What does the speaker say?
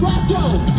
Let's go.